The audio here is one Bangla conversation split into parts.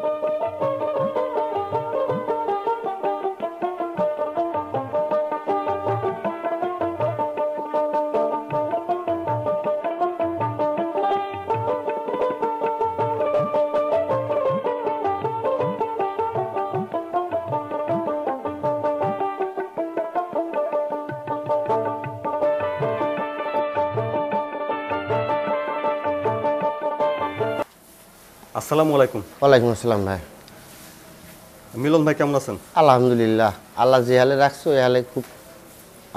you. আসসালামু আলাইকুম। ওয়ালাইকুম আসসালাম ভাই। মিলন ভাই কেমন আছেন? আলহামদুলিল্লাহ আল্লাহ যে হালে রাখছো এ হালে খুব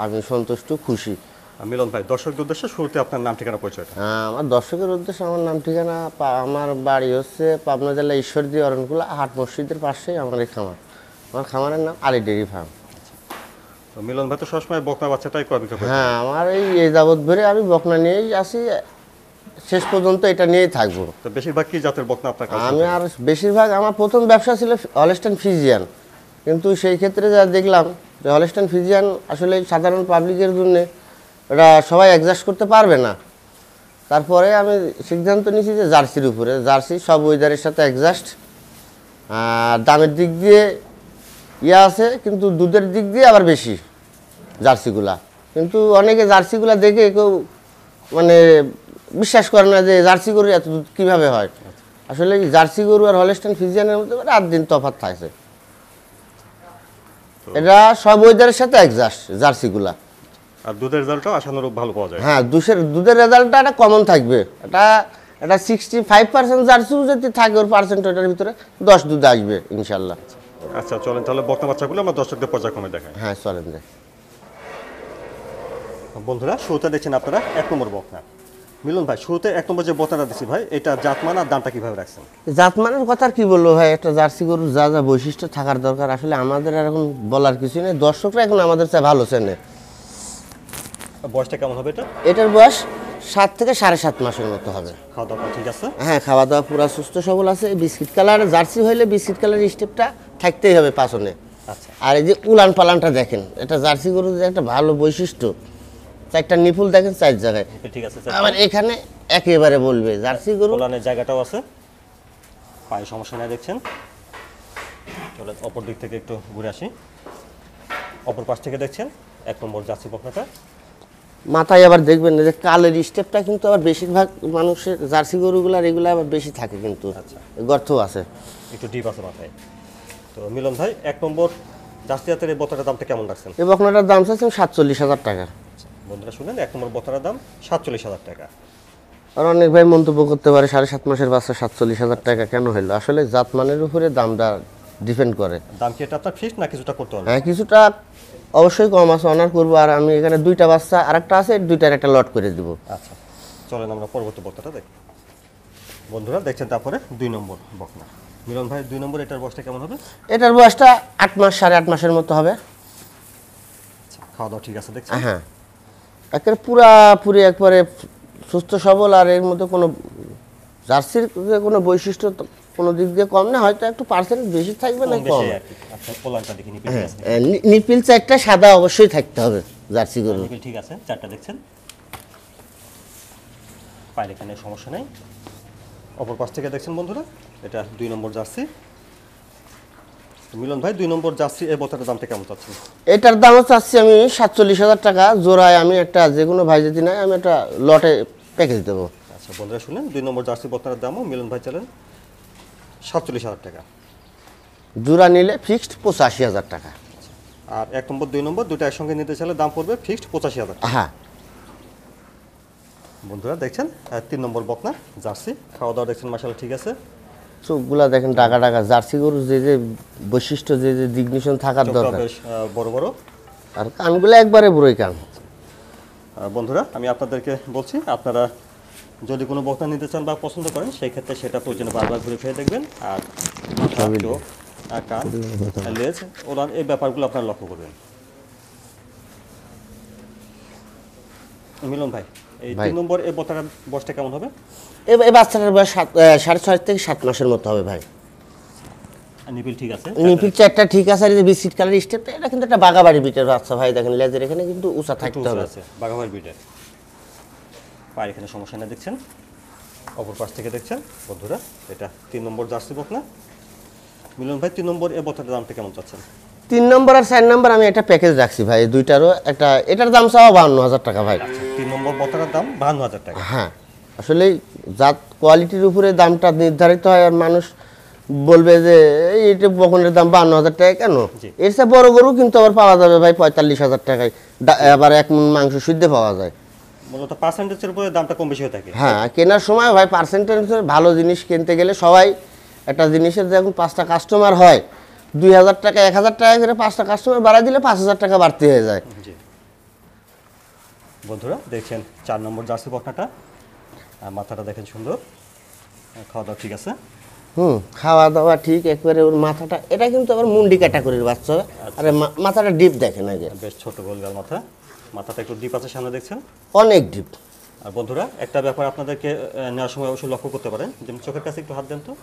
আমি সন্তুষ্ট খুশি। মিলন ভাই দর্শকদের উদ্দেশ্যে শুরুতে আপনার নাম ঠিকানা পরিচয়টা। আহ, আমার দর্শকের উদ্দেশ্যে আমার নাম ঠিকানা আমার বাড়ি হচ্ছে পাবনা জেলা ঈশ্বরদী অরণকুলা হাট মসজিদের পাশেই আমার এই খামার। আমার খামারের নাম আলী ডেরি ফার্ম। মিলন ভাই তো সবসময় বকনা বাচ্চাটাই বিক্রয় হ্যাঁ আমার এই এই যাবৎ ধরে আমি বকনা নিয়েই আসি। শেষ পর্যন্ত এটা নিয়েই থাকব। তো বেশিরভাগ কি জাতের বকনা আপনার কাছে আমি আর বেশিরভাগ আমার প্রথম ব্যবসা ছিল হলস্টান ফিজিয়ান কিন্তু সেই ক্ষেত্রে যা দেখলাম যে হলস্টান ফিজিয়ান আসলে সাধারণ পাবলিকের জন্য এটা সবাই অ্যাডজাস্ট করতে পারবে না। তারপরে আমি সিদ্ধান্ত নিয়েছি যে জার্সির উপরে। জার্সি সব ওয়েদারের সাথে অ্যাডজাস্ট আর দামের দিক দিয়ে ইয়ে আছে কিন্তু দুধের দিক দিয়ে আবার বেশি জার্সিগুলা। কিন্তু অনেকে জার্সিগুলা দেখে কেউ মানে বিশ্বাস করে না যে জার্সি গরু এত দুধ কীভাবে হয়? আসলে জার্সি গরু আর হলস্টাইন ফিজিয়ানের মধ্যে রাত দিন তফাত থাকছে। এটা সব ওয়েদারের সাথে অ্যাডজাস্ট জার্সিগুলা। আর দুধের রেজাল্টটাও আশানুরূপ ভালো পাওয়া যায়। হ্যাঁ দুধের দুধের রেজাল্টটা একটা কমন থাকবে। এটা এটা সিক্সটি ফাইভ পার্সেন্ট জার্সিও যদি থাকে ওর পার্সেন্ট ওটার ভিতরে দশ দুধ আসবে ইনশাল্লাহ। আচ্ছা চলেন তাহলে বকনা বাচ্চাগুলো আমরা দর্শকদের পর্যায়ক্রমে দেখাই। হ্যাঁ চলেন যাই বন্ধুরা শুরুতে দেখছেন আপনারা এক নম্বর বকনা। মিলন ভাই শুরুতে এক নম্বর যে বকনাটা দিচ্ছি ভাই এটা জাতমান আর দামটা কীভাবে রাখছেন? জাতমানের কথা কি বলব ভাই একটা জার্সি গরুর যা যা বৈশিষ্ট্য থাকার দরকার আসলে আমাদের আর এখন বলার কিছু নেই। দর্শকরা এখন আমাদের চেয়ে ভালো চেনে। বয়সটা কেমন হবে এটা? এটার বয়স সাত থেকে সাড়ে সাত মাসের মতো হবে। খাওয়া দাওয়া ঠিক আছে? হ্যাঁ খাওয়া দাওয়া পুরো সুস্থ সবল আছে। বিস্কিট কালার জার্সি হইলে বিস্কিট কালার স্টেপটা থাকতেই হবে পাছনে আচ্ছা। আর এই যে উলান পালানটা দেখেন এটা জার্সি গরুর যে একটা ভালো বৈশিষ্ট্য। চারটা নিপুল দেখেন চার জায়গায়। ঠিক আছে আবার এখানে একেবারে বলবে জার্সি গরু। কোলানের জায়গাটাও আছে। পায়ে সমস্যা নাই দেখছেন? চলেন অপর দিক থেকে একটু ঘুরে আসি। অপর পাশ থেকে দেখছেন? এক নম্বর জার্সি বকনাটা মাথায় আবার দেখবেন যে কালের স্টেপটা কিন্তু আবার বেশিরভাগ মানুষের জার্সি গরুগুলার এগুলো আবার বেশি থাকে কিন্তু। আচ্ছা। গর্ত আছে। একটু ডিপ আছে মাথায়। তো মিলন ভাই এক নম্বর জার্সি হাতের এই বতাটার দামটা কেমন রাখছেন? এই বকনাটার দাম চাচ্ছেন সাতচল্লিশ হাজার টাকা। বন্ধুরা শুনেন এক নম্বর বতাটার দাম সাতচল্লিশ হাজার টাকা। আর অনেক ভাই মন্তব্য করতে পারে সাড়ে সাত মাসের বাচ্চা সাতচল্লিশ হাজার টাকা কেন হইল? আসলে জাতমানের উপরে দামটা ডিপেন্ড করে। দাম কি এটা আপনার ফিক্সড না কিছুটা করতে হবে? হ্যাঁ কিছুটা অবশ্যই কম আছে অনার করব। আর আমি এখানে দুইটা বাচ্চা আর একটা আছে দুইটার একটা লট করে দিব। আচ্ছা চলেন আমরা পরবর্তী বক্তাটা দেখি। বন্ধুরা দেখছেন তারপরে দুই নম্বর বকনা মিলন ভাই দুই নম্বর এটার বয়সটা কেমন হবে? এটার বয়সটা আট মাস সাড়ে আট মাসের মতো হবে। আচ্ছা, খাওয়া দাওয়া ঠিক আছে দেখছেন? হ্যাঁ। একের পুরাপুরি একবারে সুস্থ সবল আর এর মধ্যে কোনো জার্সির কোনো বৈশিষ্ট্য কোনো দিক দিয়ে কম না হয়তো একটু পার্সেন্ট বেশি থাকবে না কম আচ্ছা হ্যাঁ, নিপিল চারটা সাদা অবশ্যই থাকতে হবে জার্সি গরু। ঠিক আছে চারটা দেখছেন। পায়ের এখানে সমস্যা নেই। অপর পাশ থেকে দেখছেন বন্ধুরা এটা দুই নম্বর জার্সি। মিলন ভাই দুই নম্বর জার্সি এই বছরের দামটা কেমন চাচ্ছেন? এটার দামও চাচ্ছি আমি সাতচল্লিশ হাজার টাকা জোড়ায় আমি একটা যে কোনো ভাই যদি নাই আমি একটা লটে প্যাকেজ দেবো। আচ্ছা বন্ধুরা শুনেন দুই নম্বর জার্সি বছরের দামও মিলন ভাই চালেন সাতচল্লিশ হাজার টাকা। জোড়া নিলে ফিক্সড পঁচাশি হাজার টাকা। আর এক নম্বর দুই নম্বর দুটো একসঙ্গে নিতে চাইলে দাম পড়বে ফিক্সড পঁচাশি হাজার হ্যাঁ। বন্ধুরা দেখছেন তিন নম্বর বকনা জার্সি খাওয়া দাওয়া দেখছেন মাসাল ঠিক আছে। চোখগুলা দেখেন ডাকা ডাকা জার্সি গরু যে যে বৈশিষ্ট্য যে যে দিগনিশন থাকার দরকার। বড় বড়। আর কানগুলো একবারে বুড়োই কান। বন্ধুরা আমি আপনাদেরকে বলছি আপনারা যদি কোনো বক্তা নিতে চান বা পছন্দ করেন সেই ক্ষেত্রে সেটা প্রয়োজনে বারবার ঘুরে ফিরে দেখবেন আর কান লেজ ওরা এই ব্যাপারগুলো আপনারা লক্ষ্য করবেন। মিলন ভাই এই তিন নম্বর এই বতার বয়সটা কেমন হবে? এই এই বাচ্চাটার বয়স সাড়ে ছয় থেকে সাত মাসের মতো হবে ভাই। নিপিল ঠিক আছে? নিপিল চারটা? ঠিক আছে আর এই বিস্কিট কালার স্টেপটা এটা কিন্তু একটা বাগাবাড়ি বিটের বাচ্চা ভাই দেখেন লেজের এখানে কিন্তু উঁচা থাকতে হবে। আছে বিটের পায়ের এখানে সমস্যা নেই দেখছেন? অপর পাশ থেকে দেখছেন? বন্ধুরা এটা তিন নম্বর জার্সি বকনা। মিলন ভাই তিন নম্বর এ বক্তাটার দামটা কেমন চাচ্ছেন? তিন নম্বর আর চার নম্বর আমি একটা প্যাকেজ রাখছি ভাই দুইটারও একটা এটার দাম চাওয়া বাহান্ন হাজার টাকা ভাই। তিন নম্বর বক্তাটার দাম বাহান্ন হাজার টাকা। হ্যাঁ আসলে জাত কোয়ালিটির উপরে দামটা নির্ধারিত হয় আর মানুষ বলবে যে এই এটা বকনের দাম বান্ন হাজার টাকা কেন? এর চেয়ে বড় গরু কিন্তু আবার পাওয়া যাবে ভাই পঁয়তাল্লিশ হাজার টাকায় আবার এক মাংস সিদ্ধে পাওয়া যায়। মূলত পার্সেন্টেজের উপরে দামটা কম বেশি হয়ে থাকে। হ্যাঁ কেনার সময় ভাই পার্সেন্টেজ ভালো জিনিস কিনতে গেলে সবাই একটা জিনিসের যখন পাঁচটা কাস্টমার হয় দুই হাজার টাকা এক হাজার টাকা করে পাঁচটা কাস্টমার বাড়াই দিলে পাঁচ হাজার টাকা বাড়তি হয়ে যায়। জি। বন্ধুরা দেখছেন চার নম্বর জার্সি বকনাটা আর মাথাটা দেখেন সুন্দর। আর খাওয়া দাওয়া ঠিক আছে? হুম খাওয়া দাওয়া ঠিক একবারে ওর মাথাটা এটা কিন্তু আবার মুন্ডি ক্যাটাগরির বাচ্চা। আরে মা- মাথাটা ডিপ দেখেন আগে। বেশ ছোট গোলগাল মাথা। মাথাটা একটু ডিপ আছে সামনে দেখছেন? অনেক ডিপ আর বন্ধুরা একটা ব্যাপার আপনাদেরকে নেওয়ার সময় অবশ্যই লক্ষ্য করতে পারেন। যেমন চোখের কাছে একটু হাত দেন তো।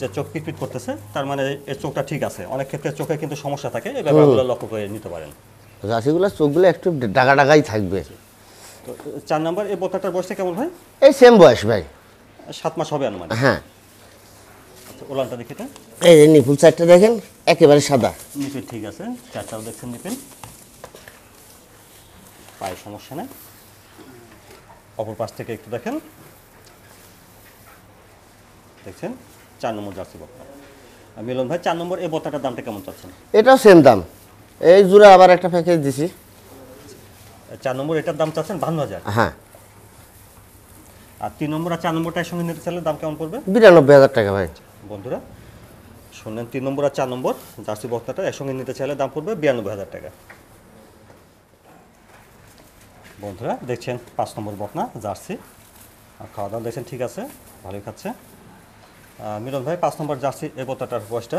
যে চোখ পিটপিট করতেছে তার মানে এর চোখটা ঠিক আছে। অনেক ক্ষেত্রে চোখে কিন্তু সমস্যা থাকে এই ব্যাপারগুলো লক্ষ্য করে নিতে পারেন। রাশিগুলোর চোখগুলো একটু ডাকা ডাকাই থাকবে। তো চার নাম্বার এই বোতাটার বয়সটা কেমন হয় এই সেম বয়স ভাই। সাত মাস হবে আনুমানিক। হ্যাঁ। আচ্ছা, ওলানটা দেখি তো এই যে নিপুল চারটা দেখেন একেবারে সাদা। নিপেল ঠিক আছে। চারটাও দেখছেন নিপেল। পায়ের সমস্যা নেই। অপর পাশ থেকে একটু দেখেন। দেখছেন? চার নম্বর জার্সি বক্তা মিলন ভাই চার নম্বর এই বত্তাটার দামটা কেমন চাচ্ছেন? এটাও সেম দাম। এই জুড়ে আবার একটা প্যাকেজ দিছি। চার নম্বর এটার দাম চাচ্ছেন বান্ন হাজার। হ্যাঁ। আর তিন নম্বর আর চার নম্বরটা একসঙ্গে নিতে চাইলে দাম কেমন পড়বে? বিরানব্বই হাজার টাকা ভাই। বন্ধুরা শুনলেন তিন নম্বর আর চার নম্বর জার্সি বক্তাটা একসঙ্গে নিতে চাইলে দাম পড়বে বিরানব্বই হাজার টাকা। বন্ধুরা দেখছেন পাঁচ নম্বর বকনা জার্সি। আর খাওয়া দাওয়া দেখছেন ঠিক আছে ভালোই খাচ্ছে। মিলন ভাই পাঁচ নম্বর জার্সি এই বক্তাটার বয়সটা?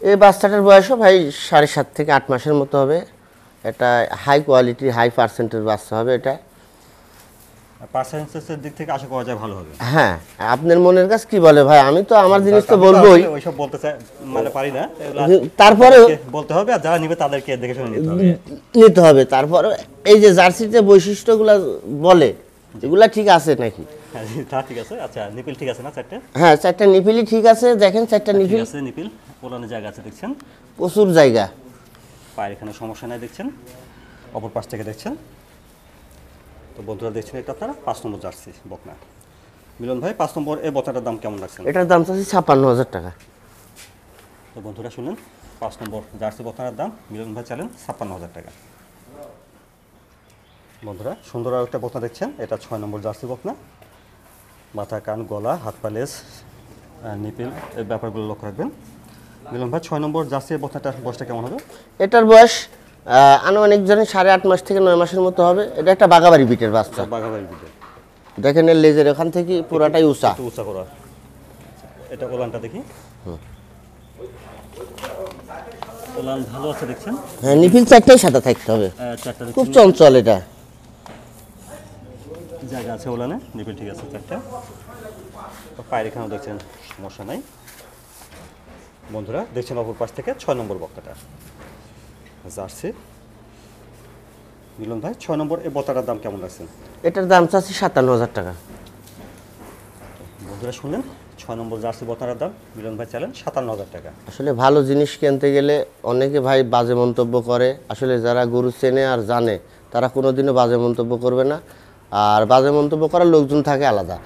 এই বাচ্চাটার বয়সও ভাই সাড়ে সাত থেকে আট মাসের মতো হবে। এটা হাই কোয়ালিটি হাই পার্সেন্টের বাচ্চা হবে এটা। পার্সেন্টেজের দিক থেকে আশা করা যায় ভালো হবে। হ্যাঁ আপনার মনের কাছে কি বলে ভাই? আমি তো আমার জিনিস তো বলবোই। ওইসব বলতে চাই মানে পারি না। এগুলা বলতে হবে আর যারা নিবে তাদেরকে দেখে শুনে নিতে হবে। নিতে হবে। তারপরে এই যে জার্সির যে বৈশিষ্ট্যগুলো বলে এগুলা ঠিক আছে নাকি? তা ঠিক আছে। আচ্ছা নিপিল ঠিক আছে না চারটে? হ্যাঁ চারটা নিপিলই ঠিক আছে। দেখেন চারটা নিপিল। আছে নিপিল। পোলানো জায়গা আছে দেখছেন? প্রচুর জায়গা। পায়ের এখানে সমস্যা নাই দেখছেন? অপর পাশ থেকে দেখছেন? তো বন্ধুরা দেখছেন এটা আপনারা? পাঁচ নম্বর জার্সি বকনা। মিলন ভাই পাঁচ নম্বর এই বতাটার দাম কেমন রাখছেন? এটার দাম চাচ্ছি ছাপ্পান্ন হাজার টাকা। তো বন্ধুরা শুনলেন পাঁচ নম্বর জার্সি বকনার দাম মিলন ভাই চালেন ছাপ্পান্ন হাজার টাকা। বন্ধুরা সুন্দর আর একটা বকনা দেখছেন? এটা ছয় নম্বর জার্সি বকনা। মাথা কান গলা হাত পা আহ, নিপিল এই ব্যাপারগুলো লক্ষ্য রাখবেন। মিলন ভাই ছয় নম্বর জার্সি বকনাটার বয়সটা কেমন হবে? এটার বয়স আনুমানিক জানি সাড়ে আট মাস থেকে নয় মাসের মতো হবে। এটা একটা বাগাবাড়ি বিটের বাচ্চা। বাঘাবাড়ির বিটের দেখেন এর লেজের ওখান থেকে পুরাটাই উঁচা। একটু উঁচা করা। এটা ওলানটা দেখি। ওলান ভালো আছে দেখছেন? হ্যাঁ নিপিল চারটাই সাদা থাকতে হবে। খুব দেখছেন। চঞ্চল এটা। জায়গা আছে ওলানে নিপিল ঠিক আছে চারটা। তো পায়ের এখানেও দেখছেন সমস্যা নাই। বন্ধুরা দেখছেন অপর পাশ থেকে ছয় নম্বর বক্তাটা। জার্সি মিলন ভাই ছয় নম্বর এই বতাটার দাম কেমন রাখছেন এটার দাম চাচ্ছি সাতান্ন হাজার টাকা। বন্ধুরা শুনলেন? ছয় নম্বর জার্সি বতাটার দাম। মিলন ভাই চালেন সাতান্ন হাজার টাকা। আসলে ভালো জিনিস কিনতে গেলে অনেকে ভাই বাজে মন্তব্য করে। আসলে যারা গরু চেনে আর জানে তারা কোনোদিনও বাজে মন্তব্য করবে না। আর বাজে মন্তব্য করার লোকজন থাকে আলাদা।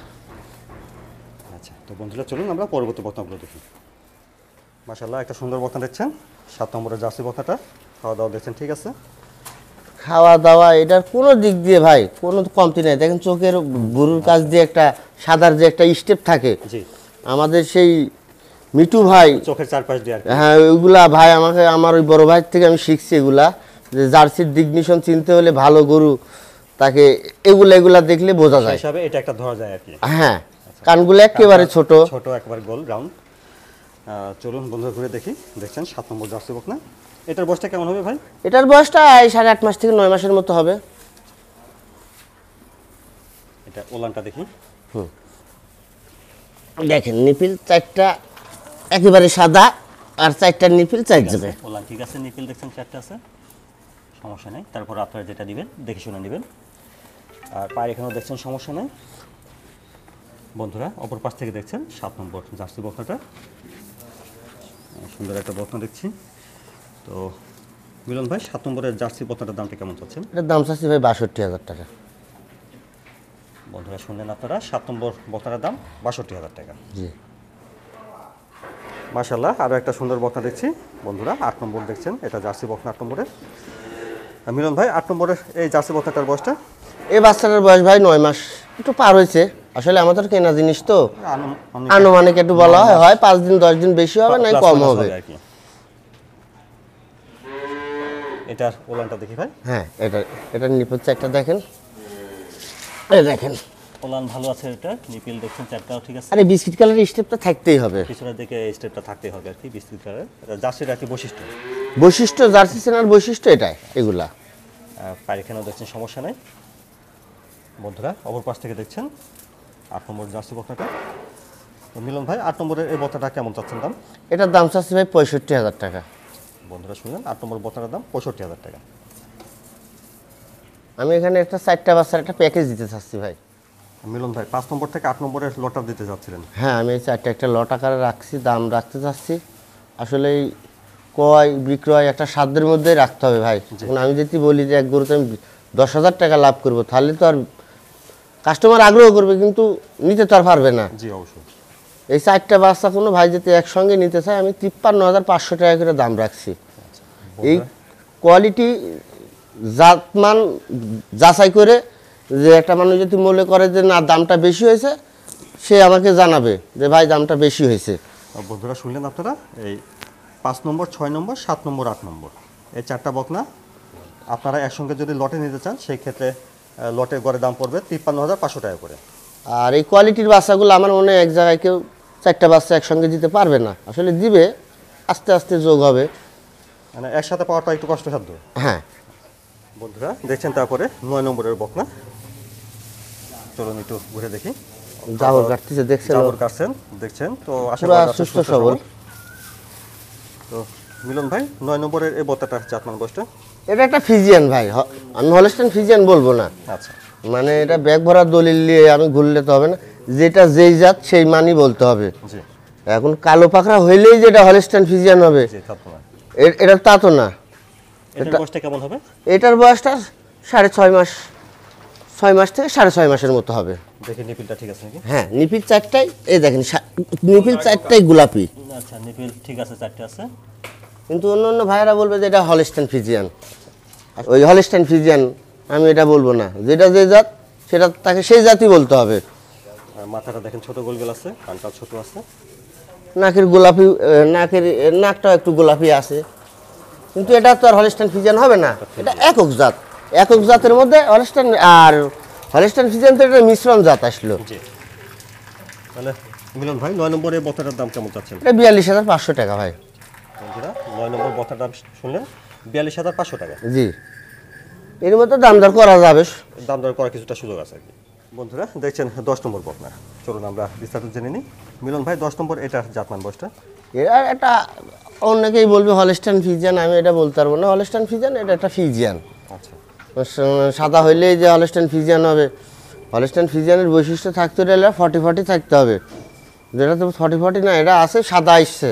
আচ্ছা তো বন্ধুরা চলুন আমরা পরবর্তী বক্তাগুলো দেখি। মাসাল্লাহ একটা সুন্দর বক্তা দেখছেন। সাত নম্বরের জার্সি বক্তাটা খাওয়া দাওয়া দেখছেন ঠিক আছে? খাওয়া দাওয়া এটার কোনো দিক দিয়ে ভাই কোনো কমতি নেই। দেখেন চোখের গরুর কাছ দিয়ে একটা সাদার যে একটা স্টেপ থাকে। আমাদের সেই মিটু ভাই চোখের চারপাশ দিয়ে হ্যাঁ ওইগুলা ভাই আমাকে আমার ওই বড় ভাই থেকে আমি শিখছি এগুলা। যে জার্সির ডিগনিশন চিনতে হলে ভালো গরু তাকে এগুলা এগুলা দেখলে বোঝা যায়। হিসাবে এটা একটা ধরা যায় আর কি। হ্যাঁ কানগুলো একেবারে ছোট। ছোট একবার গোল রাউন্ড। চলুন বন্ধুরা ঘুরে দেখি। দেখছেন সাত নম্বর জার্সি বকনা। এটার বয়সটা কেমন হবে ভাই? এটার বয়সটা এই সাড়ে আট মাস থেকে নয় মাসের মতো হবে। এটা ওলানটা দেখি। হুম। দেখেন নিপিল চারটা একেবারে সাদা আর চারটা নিপিল চার যাবে। ওলান ঠিক আছে নিপিল দেখছেন চারটে আছে। সমস্যা নেই। তারপর আপনারা যেটা দিবেন দেখে শুনে নেবেন। আর পায়ের এখানেও দেখছেন সমস্যা নেই। বন্ধুরা অপর পাশ থেকে দেখছেন সাত নম্বর জার্সি বকনাটা সুন্দর একটা বকনা দেখছি। তো মিলন ভাই সাত নম্বরের জার্সি বকনাটার দামটা কেমন চাচ্ছেন? এটার দাম চাচ্ছি ভাই বাষট্টি হাজার টাকা। বন্ধুরা শুনলেন আপনারা সাত নম্বর বকনাটার দাম বাষট্টি হাজার টাকা। জি। মাশাল্লাহ আরও একটা সুন্দর বকনা দেখছি। বন্ধুরা আট নম্বর দেখছেন এটা জার্সি বকনা আট নম্বরের। মিলন ভাই আট নম্বরের এই জার্সি বকনাটার বয়সটা? এই বাচ্চাটার বয়স ভাই নয় মাস। একটু পার হয়েছে। আসলে আমাদের কেনা জিনিস তো। আনুমানিক। একটু বলা হয়। হয় পাঁচ দিন দশ দিন বেশি হবে নাই কম হবে। এটার ওলানটা দেখি ভাই। হ্যাঁ এটা এটা চারটা দেখেন। এই দেখেন। ওলান ভালো আছে এটা নিপিল দেখছেন চারটাও ঠিক আছে। আরে বিস্কিট কালারের স্টেপটা থাকতেই হবে। পিছনের দিকে স্টেপটা থাকতে হবে আর কি বিস্তৃত কালারের। এটা জার্সির আর কি বৈশিষ্ট্য? বৈশিষ্ট্য জার্সি সেনার বৈশিষ্ট্য এটাই এগুলা। পায়খানা দেখছেন সমস্যা নাই। বন্ধুরা অপর পাশ থেকে দেখছেন আট নম্বর জার্সি বকনাটা মিলন ভাই আট নম্বরের এই বতাটা কেমন চাচ্ছেন দাম? এটার দাম চাচ্ছি ভাই পঁয়ষট্টি হাজার টাকা। বন্ধুরা শুনলেন আট নম্বর বতাটার দাম পঁয়ষট্টি হাজার টাকা। আমি এখানে একটা চারটা বাচ্চার একটা প্যাকেজ দিতে চাচ্ছি ভাই। মিলন ভাই পাঁচ নম্বর থেকে আট নম্বরের লটার দিতে চাচ্ছিলেন হ্যাঁ আমি এই চারটা একটা লট আকারে রাখছি দাম রাখতে চাচ্ছি। আসলে এই ক্রয় বিক্রয় একটা সাধ্যের মধ্যেই রাখতে হবে ভাই। আমি যদি বলি যে এক গরুতে আমি দশ হাজার টাকা লাভ করব তাহলে তো আর কাস্টমার আগ্রহ করবে কিন্তু নিতে তো আর পারবে না। জি অবশ্যই। এই চারটা বাচ্চা কোনো ভাই যদি একসঙ্গে নিতে চায় আমি তিপ্পান্ন হাজার পাঁচশো টাকা করে দাম রাখছি। এই কোয়ালিটি জাতমান যাচাই করে যে একটা মানুষ যদি মনে করে যে না দামটা বেশি হয়েছে সে আমাকে জানাবে যে ভাই দামটা বেশি হয়েছে। বন্ধুরা শুনলেন আপনারা? এই পাঁচ নম্বর ছয় নম্বর সাত নম্বর আট নম্বর। এই চারটা বকনা আপনারা একসঙ্গে যদি লটে নিতে চান সেই ক্ষেত্রে লটের গড়ে দাম পড়বে তিপ্পান্ন হাজার পাঁচশো টাকা করে। আর এই কোয়ালিটির বাচ্চাগুলো আমার মনে হয় এক জায়গায় কেউ চারটা বাচ্চা একসঙ্গে দিতে পারবে না। আসলে দিবে আস্তে আস্তে যোগ হবে। মানে একসাথে পাওয়াটা একটু কষ্টসাধ্য। হ্যাঁ। বন্ধুরা দেখছেন তারপরে নয় নম্বরের বকনা। চলুন একটু ঘুরে দেখি। জাবর কাটতেছে দেখছেন? জাবর কাটছেন দেখছেন। তো যাচ্ছে সুস্থ সবল। তো মিলন ভাই নয় নম্বরের এই বত্তাটা চাতমান বসটা এটা একটা ফিজিয়ান ভাই আমি হলস্টেন ফিজিয়ান বলব না। আচ্ছা। মানে এটা ব্যাগ ভরা দলিল নিয়ে আমি ঘুরলে তো হবে না। যেটা যেই জাত সেই মানই বলতে হবে। এখন কালো পাখরা হইলেই যেটা হলস্টেন ফিজিয়ান হবে। এটা তা তো না। এটার বয়সটা কেমন হবে? এটার বয়সটা সাড়ে ছয় মাস। ছয় মাস থেকে সাড়ে ছয় মাসের মতো হবে। দেখি নিপিলটা ঠিক আছে নাকি? হ্যাঁ নিপিল চারটাই এই দেখেন নিপিল চারটাই গোলাপি। আচ্ছা নিপিল ঠিক আছে চারটে আছে। কিন্তু অন্য অন্য ভাইয়েরা বলবে যে এটা হলস্টেন ফিজিয়ান ওই হলস্টেন ফিজিয়ান আমি এটা বলব না। যেটা যে জাত সেটা তাকে সেই জাতই বলতে হবে। মাথাটা দেখেন ছোট গোলগোল আছে কানটা ছোট আছে। নাকের গোলাপি নাকের নাকটাও একটু গোলাপি আছে। কিন্তু এটা তো আর হলস্টাইন ফিজিয়ান হবে না। এটা একক জাত। একক জাতের মধ্যে হলস্টাইন আর হলস্টাইন ফিজিয়ান তো এটা মিশ্রণ জাত আসলো। মিলন ভাই নয় নম্বরে বতাটার দাম কেমন চাচ্ছেন? এটা বিয়াল্লিশ হাজার পাঁচশো টাকা ভাই। বন্ধুরা নয় নম্বর বতার দাম শুনলেন বিয়াল্লিশ হাজার পাঁচশো টাকা। জি। এর মধ্যে দাম দর করা যাবে। দাম দর করার কিছুটা সুযোগ আছে আর কি। বন্ধুরা দেখছেন দশ নম্বর বকনা চলুন আমরা বিস্তারিত জেনে নিই। মিলন ভাই দশ নম্বর এটা জাতমান বয়সটা এরা একটা অনেকেই বলবে হলস্টাইন ফিজিয়ান আমি এটা বলতে পারব না। হলস্টাইন ফিজিয়ান এটা একটা ফিজিয়ান আচ্ছা। সাদা হইলেই যে হলস্টাইন ফিজিয়ান হবে। হলস্টাইন ফিজিয়ানের বৈশিষ্ট্য থাকতে হলে ফর্টি ফর্টি থাকতে হবে। যেটা তো ফর্টি ফর্টি না এটা আছে সাদা আসছে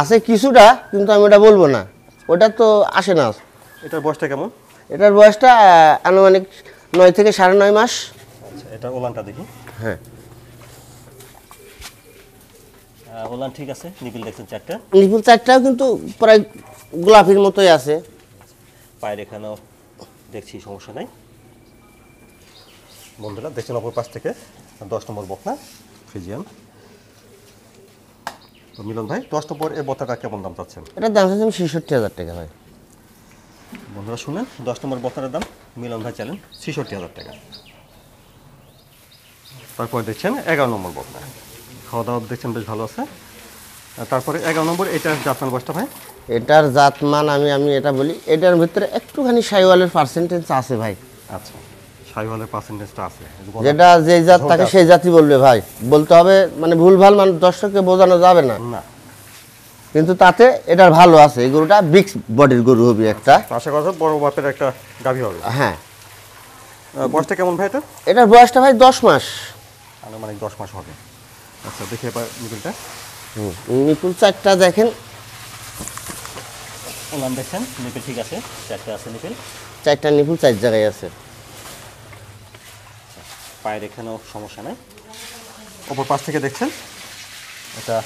আছে কিছুটা কিন্তু আমি ওটা বলব না। ওটা তো আসে না। এটার বয়সটা কেমন? এটার বয়সটা আনুমানিক নয় থেকে সাড়ে নয় মাস। আচ্ছা এটা ওলানটা দেখি। হ্যাঁ। ওলান ঠিক আছে নিপিল দেখছেন চারটা? নিপুল চারটাও কিন্তু প্রায় গোলাপির মতোই আছে। পায়ের এখানেও দেখছি সমস্যা নাই। বন্ধুরা দেখছেন অপর পাশ থেকে দশ নম্বর বকনা ফ্রিজিয়ান তো মিলন ভাই দশ নম্বর এই বতাটা কেমন দাম চাচ্ছেন? এটার দাম হচ্ছে ছেষট্টি হাজার টাকা ভাই। বন্ধুরা শুনেন দশ নম্বর বতার দাম মিলন ভাই চালেন ছেষট্টি হাজার টাকা। তারপরে দেখছেন এগারো নম্বর বকনা খাওয়া দাওয়া দেখছেন বেশ ভালো আছে। আর তারপরে এগারো নম্বর এটা জাতমান বয়সটা ভাই? এটার জাতমান আমি আমি এটা বলি এটার ভিতরে একটুখানি সাইওয়ালের পার্সেন্টেজ আছে ভাই। আচ্ছা। সাইওয়ালের পার্সেন্টেজটা আছে। যেটা যে জাত তাকে সেই জাতই বলবে ভাই। বলতে হবে মানে ভুলভাল মানে দর্শককে বোঝানো যাবে না। না। কিন্তু তাতে এটার ভালো আছে। এই গরুটা বিগ বডির গরু হবে একটা। আশা করা বড় মাপের একটা গাভী হবে। হ্যাঁ। বয়সটা কেমন ভাই এটা এটার বয়সটা ভাই দশ মাস। আনুমানিক দশ মাস হবে। আচ্ছা দেখি এবার হুম নিপুল চারটা দেখেন। দেখছেন? নিপিল ঠিক আছে? চারটে আছে নিপিল চারটা নিপুল চার জায়গায় আছে। পায়ের এখানেও সমস্যা নাই। ওপর পাশ থেকে দেখছেন? এটা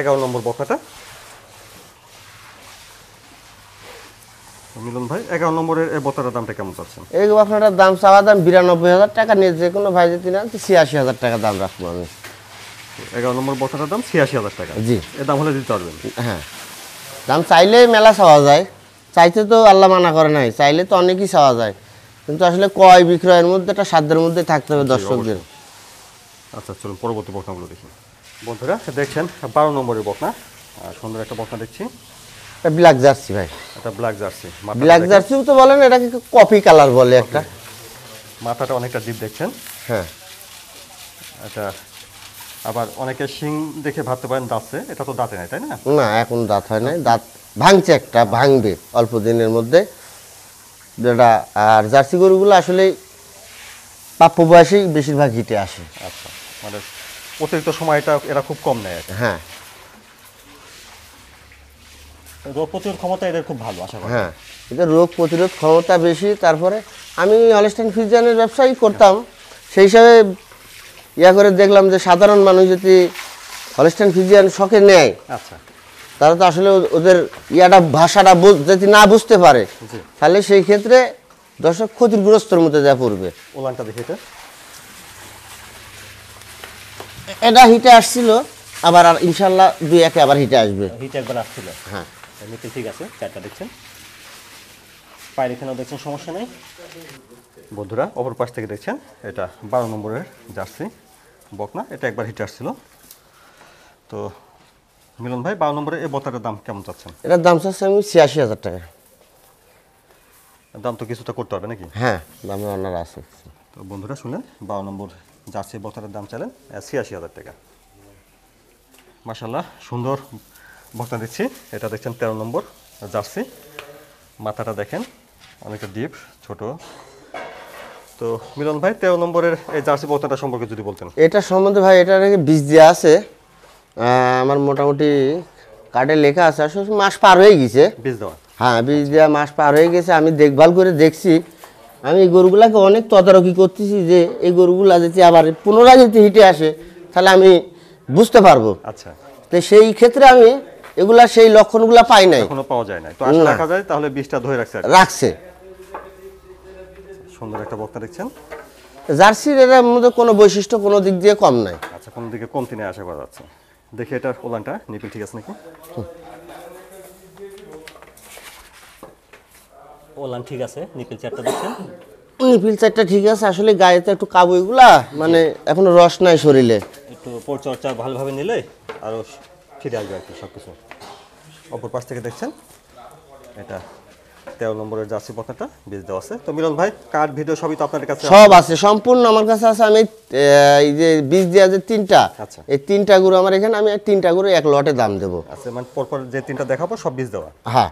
এগারো নম্বর বকাটা মিলন ভাই এগারো নম্বরের এই বতাটার দামটা কেমন এই আপনার দাম চাওয়া দাম বিরানব্বই হাজার টাকা নিয়ে যে কোনো ভাই যদি নেন ছিয়াশি হাজার টাকা দাম রাখব আমি। এগারো নম্বর বতাটার দাম ছিয়াশি হাজার টাকা। জি। এ দাম হলে দিতে পারবেন। হ্যাঁ। দাম চাইলেই মেলা চাওয়া যায়। চাইতে তো আল্লাহ মানা করে নাই চাইলে তো অনেকই চাওয়া যায়। কিন্তু আসলে কয় বিক্রয়ের মধ্যে একটা সাধ্যের মধ্যে থাকতে হবে দর্শকদের। আচ্ছা চলুন পরবর্তী বকনাগুলো দেখি। বন্ধুরা দেখছেন বারো নম্বরের বকনা সুন্দর একটা বকনা দেখছি। ব্ল্যাক জার্সি ভাই। এটা ব্ল্যাক জার্সি ব্ল্যাক। জার্সিও তো বলেন এটাকে কপি কালার বলে একটা। মাথাটা অনেকটা ডিপ দেখছেন। হ্যাঁ। এটা আবার অনেকে শিং দেখে ভাবতে পারেন দাঁতছে। এটা তো দাঁতে নাই তাই না? না এখন দাঁত হয় নাই। দাঁত ভাঙছে একটা ভাঙবে অল্প দিনের মধ্যে। যেটা আর জার্সি গরুগুলো আসলে প্রাপ্য বয়সেই বেশিরভাগ হিটে আসে। আচ্ছা মানে অতিরিক্ত সময়টা এরা খুব কম নেয় হ্যাঁ। রোগ প্রতিরোধ ক্ষমতা এদের খুব ভালো আশা করি। হ্যাঁ এদের রোগ প্রতিরোধ ক্ষমতা বেশি তারপরে আমি হলস্টাইন ফিজিয়ানের ব্যবসাই করতাম। সেই হিসাবে ইয়া করে দেখলাম যে সাধারণ মানুষ যদি হলস্টাইন ফিজিয়ান শখে নেয় আচ্ছা। তারা তো আসলে ওদের ইয়াটা ভাষাটা যদি না বুঝতে পারে তাহলে সেই ক্ষেত্রে দর্শক ক্ষতিগ্রস্তর মধ্যে যা পড়বে। ওলানটা দেখি এটা। এটা হিটে আসছিল আবার আর ইনশাল্লাহ দুই একে আবার হিটে আসবে। হিটে একবার আসছিল। হ্যাঁ। ঠিক আছে চারটা দেখছেন। পায়ের এখানেও দেখছেন সমস্যা নেই। বন্ধুরা অপর পাশ থেকে দেখছেন এটা বারো নম্বরের জার্সি বকনা এটা একবার হিটে আসছিল। তো মিলন ভাই বারো নম্বরে এই বতাটার দাম কেমন চাচ্ছেন? এটার দাম চাচ্ছে আমি ছিয়াশি হাজার টাকা। দাম তো কিছুটা করতে হবে নাকি? হ্যাঁ দামে অনার আছে তো বন্ধুরা শুনলেন বারো নম্বর জার্সি বক্তাটার দাম চাইলেন ছিয়াশি হাজার টাকা। মাসাল্লাহ সুন্দর বক্তা দিচ্ছি। এটা দেখছেন তেরো নম্বর জার্সি। মাথাটা দেখেন অনেকটা ডিপ ছোট। তো মিলন ভাই তেরো নম্বরের এই জার্সি বক্তাটা সম্পর্কে যদি বলতেন। এটা সম্বন্ধে ভাই এটা নাকি বীজ দেওয়া আছে। আমার মোটামুটি কার্ডে লেখা আছে আসলে মাস পার হয়ে গেছে। হ্যাঁ বীজ দেওয়া মাস পার হয়ে গেছে আমি দেখভাল করে দেখছি। আমি এই গরুগুলাকে অনেক তদারকি করতেছি যে এই গরুগুলা যদি আবার পুনরায় যদি হিটে আসে তাহলে আমি বুঝতে পারব। আচ্ছা। তো সেই ক্ষেত্রে আমি এগুলা সেই লক্ষণগুলা পাই নাই। এখনও পাওয়া যায় না তো আশা রাখা যায় তাহলে বীজটা ধরে রাখছে। রাখছে। সুন্দর একটা বক্তা দেখছেন। জার্সির এর মধ্যে কোনো বৈশিষ্ট্য কোনো দিক দিয়ে কম নাই। আচ্ছা কোন দিকে কমতি নেই আশা করা যাচ্ছে। দেখি এটা ওলানটা নিপিল ঠিক আছে নাকি? ওলান ঠিক আছে নিপিল চারটা দেখছেন নিপিল চারটা ঠিক আছে আসলে গায়ে তো একটু কাবুইগুলা মানে এখনও রস নাই শরীরে। একটু পরিচর্যা ভালোভাবে নিলে আরও ফিরে আসবে আর কি সব কিছু অপর পাশ থেকে দেখছেন এটা তেরো নম্বরের জার্সি পতাটা বীজ দেওয়া আছে। তো মিলন ভাই কার্ড ভিডিও সবই তো আপনাদের কাছে সব আছে সম্পূর্ণ আমার কাছে আছে আমি এই যে বীজ দেওয়া যে তিনটা আচ্ছা। এই তিনটা গরু আমার এখানে আমি তিনটা গরু এক লটে দাম দেবো। আছে মানে পরপর যে তিনটা দেখাবো সব বীজ দেওয়া। হ্যাঁ।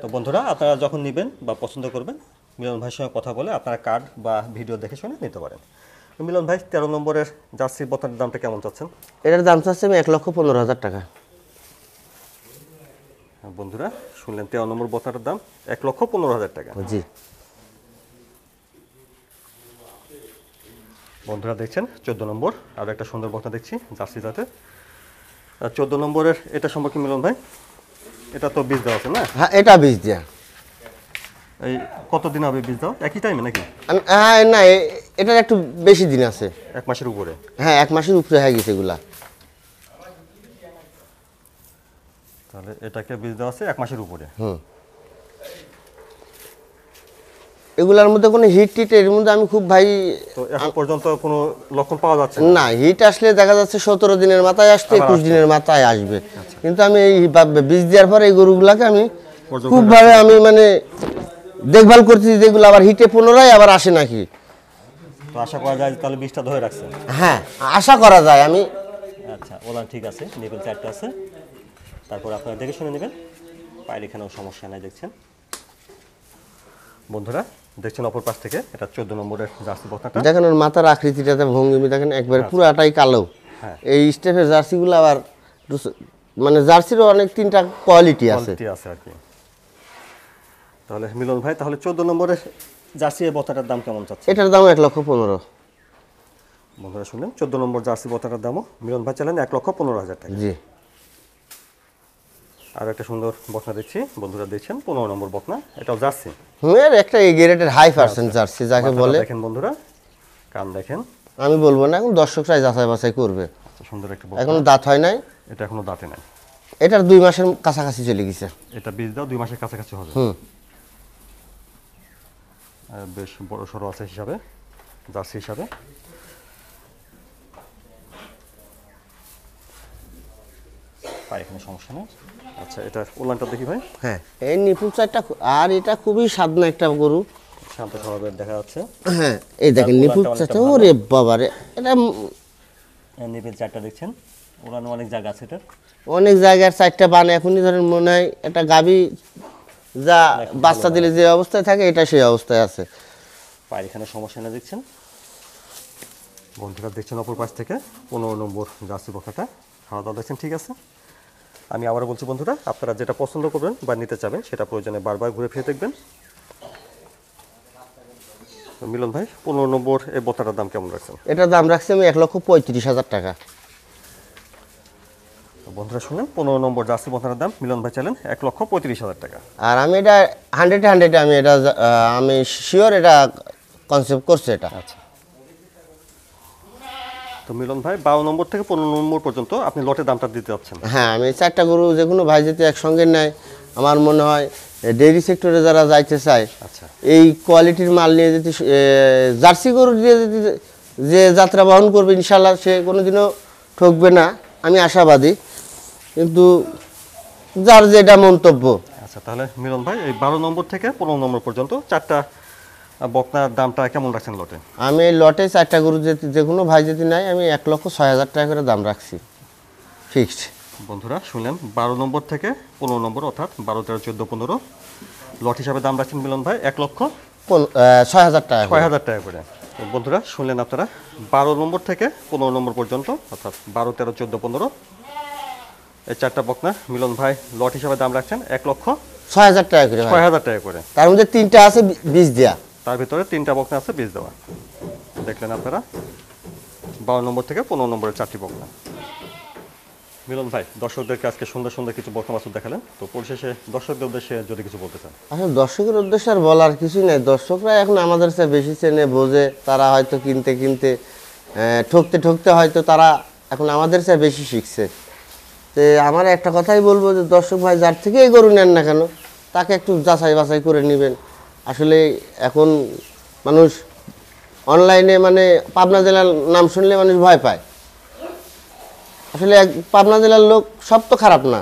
তো বন্ধুরা আপনারা যখন নেবেন বা পছন্দ করবেন মিলন ভাইয়ের সঙ্গে কথা বলে আপনারা কার্ড বা ভিডিও দেখে শুনে নিতে পারেন। মিলন ভাই তেরো নম্বরের জার্সি বতার দামটা কেমন চাচ্ছেন? এটার দাম চাচ্ছে আমি এক লক্ষ পনেরো হাজার টাকা। বন্ধুরা শুনলেন তেরো নম্বর বতাটার দাম এক লক্ষ পনেরো হাজার টাকা। জি। বন্ধুরা দেখছেন চোদ্দ নম্বর আর একটা সুন্দর বক্তা দেখছি জার্সি জাতের। আর চোদ্দ নম্বরের এটা সম্পর্কে মিলন ভাই এটা তো বীজ দেওয়া আছে না? হ্যাঁ এটা বীজ দেওয়া এই কতদিন হবে বীজ দেওয়া? একই টাইমে নাকি? হ্যাঁ না এটার একটু বেশি দিন আছে। এক মাসের উপরে। হ্যাঁ এক মাসের উপরে হয়ে গেছে এগুলা। তাহলে এটাকে বীজ দেওয়া আছে এক মাসের উপরে। এগুলার মধ্যে কোনো হিট টিট এর মধ্যে আমি খুব ভাই তো এখন পর্যন্ত কোনো লক্ষণ পাওয়া যাচ্ছে না? হিট আসলে দেখা যাচ্ছে সতেরো দিনের মাথায় আসতে একুশ দিনের মাথায় আসবে। কিন্তু আমি এই বীজ দেওয়ার পরে এই গরুগুলাকে আমি পর্যবেক্ষণ খুব ভাবে আমি মানে দেখভাল করতেছি যেগুলো আবার হিটে পুনরায় আবার আসে নাকি। তো আশা করা যায় তাহলে বীজটা ধরে রাখছে হ্যাঁ আশা করা যায় আমি। আচ্ছা ওলান ঠিক আছে নিপেল চারটা আছে। তারপর আপনারা দেখে শুনে নেবেন। পায়ের এখানেও সমস্যা নাই দেখছেন? বন্ধুরা দেখছেন অপর পাশ থেকে? এটা চোদ্দ নম্বরের জার্সি বক্তাটা দেখেন ওর মাথার আকৃতিটাতে ভঙ্গিমি দেখেন একবারে পুরাটাই কালো। হ্যাঁ। এই স্টেপের জার্সিগুলো আবার মানে জার্সিরও অনেক তিনটা কোয়ালিটি আছে। আছে আর কি। তাহলে মিলন ভাই তাহলে চোদ্দ নম্বরের জার্সি বতাটার দাম কেমন চাচ্ছে এটার দাম এক লক্ষ পনেরো। বন্ধুরা শুনলেন চোদ্দ নম্বর জার্সি বতাটার দামও মিলন ভাই চালেন এক লক্ষ পনেরো হাজার টাকা। জি। আর একটা সুন্দর বকনা দিচ্ছি। বন্ধুরা দেখছেন পনেরো নম্বর বকনা এটাও জার্সি। এর একটা গ্রেডের হাই পার্সেন্ট জার্সি যাকে বলে। দেখেন বন্ধুরা কান দেখেন। আমি বলব না এখন দর্শক দর্শকরাই যাচাই বাছাই করবে। আচ্ছা, সুন্দর একটা এখনও দাঁত হয় নাই? এটা এখনও দাঁতে নাই। এটার দুই মাসের কাছাকাছি চলে গেছে। এটা বীজ দাও দুই মাসের কাছাকাছি হবে। হুম। আর বেশ বড় সড়ো আছে হিসাবে জার্সি হিসাবে। পাই এখানে সমস্যা নেই? আচ্ছা এটা দেখি ভাই। হ্যাঁ। এই চারটা আর এটা খুবই সাধনা একটা গরু। শান্ত স্বভাবের দেখা যাচ্ছে। হ্যাঁ। এই দেখেন চারটা ভালো। ওরে বাবারে এটা নিপেল চারটা দেখছেন? অনেক জায়গা আছে এটার। অনেক জায়গার চারটা বান এখনই ধরেন মনে হয় একটা গাবি যা বাচ্চা দিলে যে অবস্থায় থাকে এটা সেই অবস্থায় আছে। পায়ের এখানে সমস্যা না দেখছেন? বন্ধুরা দেখছেন অপর পাশ থেকে পনেরো নম্বর জার্সি বখাটা খাওয়া দাওয়া দেখছেন ঠিক আছে? আমি আবারও বলছি বন্ধুরা আপনারা যেটা পছন্দ করবেন বা নিতে চাবেন সেটা প্রয়োজনে বারবার ঘুরে ফিরে দেখবেন। মিলন ভাই পনেরো নম্বর এই বতাটার দাম কেমন রাখছেন? এটার দাম রাখছি আমি এক লক্ষ পঁয়ত্রিশ হাজার টাকা। বন্ধুরা শুনলেন পনেরো নম্বর জার্সি বতাটার দাম মিলন ভাই চাইলেন এক লক্ষ পঁয়ত্রিশ হাজার টাকা। আর আমি এটা হান্ড্রেড হান্ড্রেড আমি এটা আমি শিওর এটা কনসেপ্ট করছে এটা। আচ্ছা। তো মিলন ভাই বারো নম্বর থেকে পনেরো নম্বর পর্যন্ত আপনি লটের দামটা দিতে যাচ্ছেন। হ্যাঁ আমি চারটা গরু যে কোনো ভাই যদি একসঙ্গে নেয় আমার মনে হয় ডেইরি সেক্টরে যারা যাইতে চায় আচ্ছা। এই কোয়ালিটির মাল নিয়ে যদি জার্সি গরু দিয়ে যদি যে যাত্রা বহন করবে ইনশাল্লাহ সে কোনোদিনও ঠকবে না আমি আশাবাদী। কিন্তু যার যেটা মন্তব্য। আচ্ছা তাহলে মিলন ভাই এই বারো নম্বর থেকে পনেরো নম্বর পর্যন্ত চারটা বকনার দামটা কেমন রাখছেন লটে? আমি লটে চারটা গরু যে যে কোনো ভাই যদি নাই আমি এক লক্ষ ছয় হাজার টাকা করে দাম রাখছি। ফিক্সড বন্ধুরা শুনলেন বারো নম্বর থেকে পনেরো নম্বর অর্থাৎ বারো তেরো চোদ্দ পনেরো। লট হিসাবে দাম রাখছেন মিলন ভাই এক লক্ষ ছয় হাজার টাকা ছয় হাজার টাকা করে। বন্ধুরা শুনলেন আপনারা বারো নম্বর থেকে পনেরো নম্বর পর্যন্ত অর্থাৎ বারো তেরো চোদ্দ পনেরো। এই চারটা বকনা মিলন ভাই লট হিসাবে দাম রাখছেন এক লক্ষ ছয় হাজার টাকা করে ছয় হাজার টাকা করে। তার মধ্যে তিনটা আছে বীজ দেয়া। তার ভিতরে তিনটা বকনা আছে বীজ দেওয়া। দেখলেন আপনারা? বারো নম্বর থেকে পনেরো নম্বরের চারটি বকনা মিলন ভাই, দর্শকদেরকে আজকে সুন্দর সুন্দর কিছু বকনা মাসুদ দেখালেন। তো পরিশেষে দর্শকদের উদ্দেশ্যে যদি কিছু বলতে চান। আসলে দর্শকের উদ্দেশ্যে আর বলার কিছুই নেই। দর্শকরা এখন আমাদের চেয়ে বেশি চেনে, বোঝে, তারা হয়তো কিনতে কিনতে ঠকতে ঠকতে হয়তো তারা এখন আমাদের চেয়ে বেশি শিখছে। তো আমার একটা কথাই বলব যে দর্শক ভাই যার থেকে এই গরু নেন না কেন, তাকে একটু যাচাই বাছাই করে নেবেন। আসলে এখন মানুষ অনলাইনে মানে পাবনা জেলার নাম শুনলে মানুষ ভয় পায়। আসলে এক পাবনা জেলার লোক সব তো খারাপ না।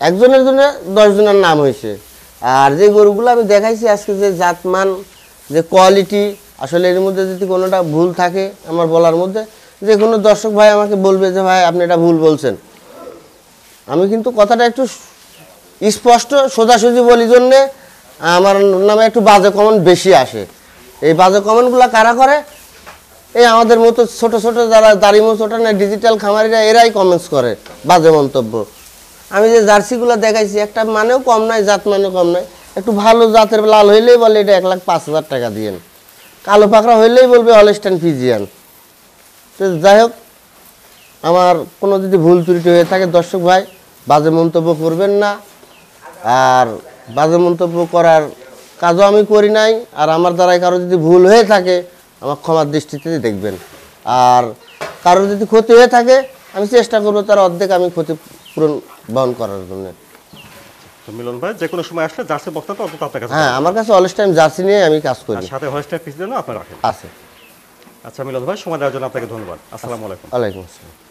একজনের জন্য দশজনের নাম হয়েছে। আর যে গরুগুলো আমি দেখাইছি আজকে যে জাতমান যে কোয়ালিটি আসলে এর মধ্যে যদি কোনোটা ভুল থাকে আমার বলার মধ্যে যে কোনো দর্শক ভাই আমাকে বলবে যে ভাই আপনি এটা ভুল বলছেন। আমি কিন্তু কথাটা একটু স্পষ্ট সোজাসুজি বলি জন্যে আমার নামে একটু বাজে কমেন্ট বেশি আসে। এই বাজে কমেন্টগুলো কারা করে? এই আমাদের মতো ছোট ছোট যারা দাড়ি মোচটা না ডিজিটাল খামারিরা, এরাই কমেন্টস করে বাজে মন্তব্য। আমি যে জার্সিগুলো দেখাইছি, একটা মানেও কম নাই জাত মানেও কম নাই একটু ভালো জাতের লাল হইলেই বলে এটা এক লাখ পাঁচ হাজার টাকা দিয়েন কালো পাকড়া হইলেই বলবে হলস্টাইন ফিজিয়ান তো যাই হোক, আমার কোনো যদি ভুল ত্রুটি হয়ে থাকে, দর্শক ভাই, বাজে মন্তব্য করবেন না। আর বাজে মন্তব্য করার কাজও আমি করি নাই আর আমার দ্বারাই কারও যদি ভুল হয়ে থাকে আমার ক্ষমার দৃষ্টিতে দেখবেন। আর কারোর যদি ক্ষতি হয়ে থাকে আমি চেষ্টা করব তার অর্ধেক আমি ক্ষতিপূরণ বহন করার জন্য। মিলন ভাই যে কোনো সময় আসলে জার্সি বক্তা তো অন্তত আপনার কাছে হ্যাঁ আমার কাছে অলস টাইম জার্সি নিয়ে আমি কাজ করি। সাথে হয়েস্টার পিস দিলেও আপনি রাখেন। আছে। আচ্ছা মিলন ভাই সময় দেওয়ার জন্য আপনাকে ধন্যবাদ। আসসালামু আলাইকুম। ওয়ালাইকুম আসসালাম।